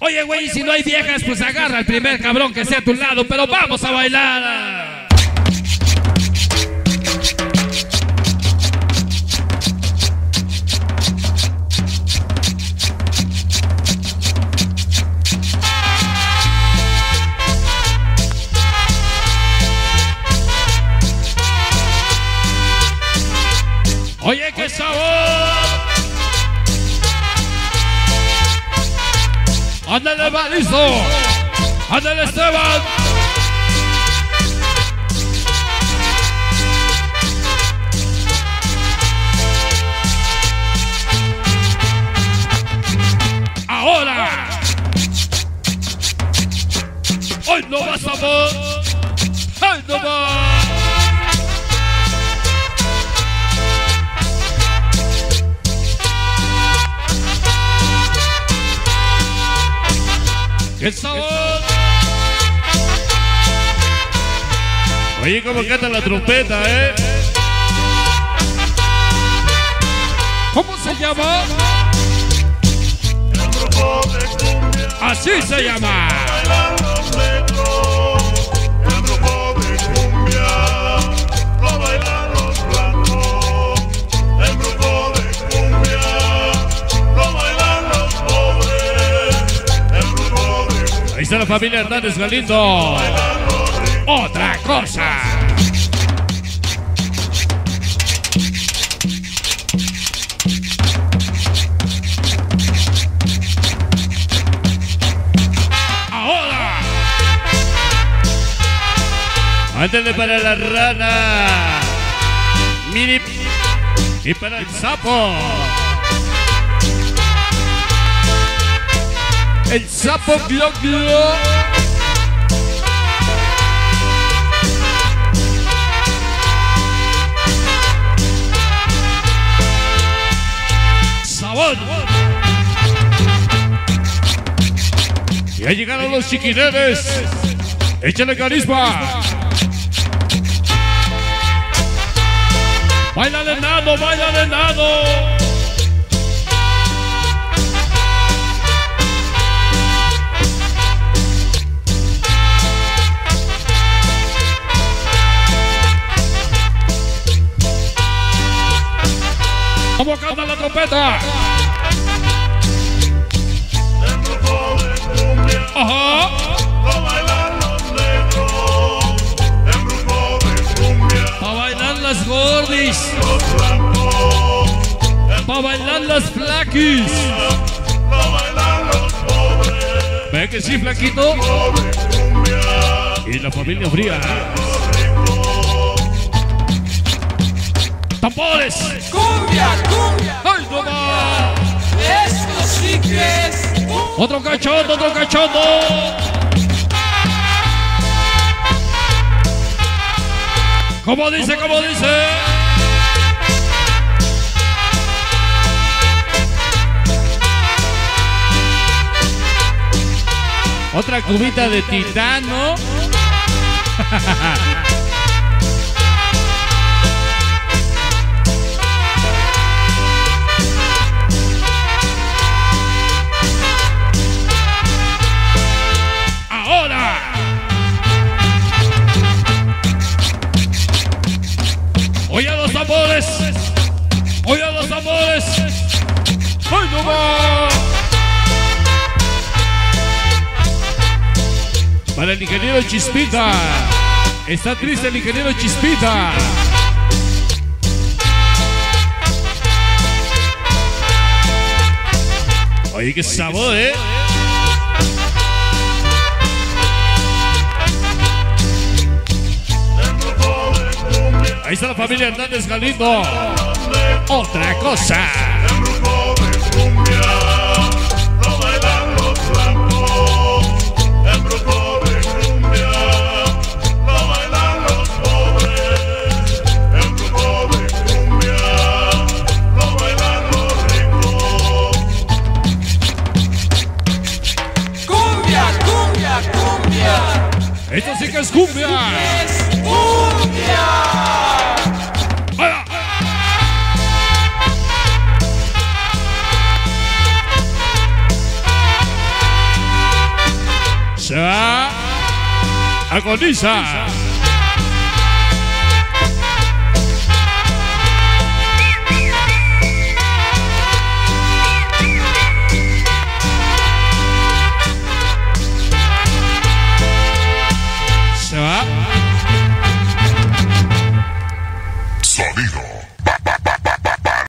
Oye, güey, si no hay viejas, pues agarra al primer cabrón que sea a tu lado, pero vamos a bailar. Qué sabor. Ándale, Balizo. Ándale, Esteban. Ahora. Hoy no vas a ver. Hoy no vas. ¡Qué sabor! Oye, cómo canta la trompeta, ¿eh? ¿Cómo se llama? Así se llama. Está la familia Hernández Galindo. Otra cosa. Ahora. Ándale para la rana. Miri. Y para el sapo. El sapo glo glo. Sabor. Ya llegaron los chiquineres. Échale carisma. Baila de nado, baila de nado. El grupo de cumbia Pa' bailar las gordis. los blancos. El Pa' bailar las flaquis. ¿Ve que sí, flaquito? Y la familia fría. ¡Tambores! Cumbia, cumbia, ¡Ay, no va! esto sí que es. ¡Otro cachondo, otro cachondo! ¿Cómo dice, cómo dice? Otra cubita de titano. amores. Oye a los amores. ¡Ay, no va! Para el ingeniero Chispita. Está triste el ingeniero Chispita. Oye, qué sabor, ¿eh? Ahí está la familia Hernández Galindo. Otra cosa. Esto sí que es cumbia. es cumbia. Agoniza. Se. Sonido